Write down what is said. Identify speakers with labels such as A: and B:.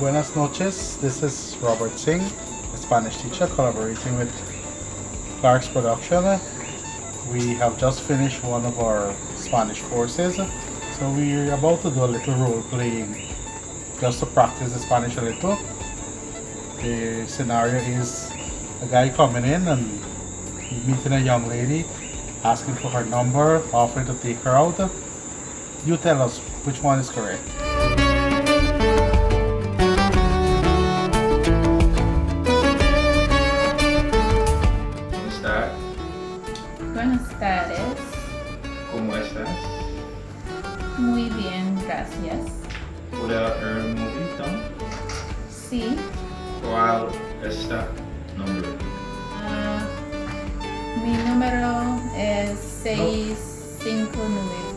A: buenas noches. This is Robert Singh, a Spanish teacher collaborating with Clarke's Production. We have just finished one of our Spanish courses, so we're about to do a little role playing just to practice the Spanish a little. The scenario is a guy coming in and meeting a young lady, asking for her number, offering to take her out. You tell us which one is correct.
B: Buenas tardes.
C: ¿Cómo estás?
B: Muy bien, gracias.
C: ¿Puedo ver un momento?
B: Sí.
C: ¿Cuál está nombre?
B: ah, mi número es 659.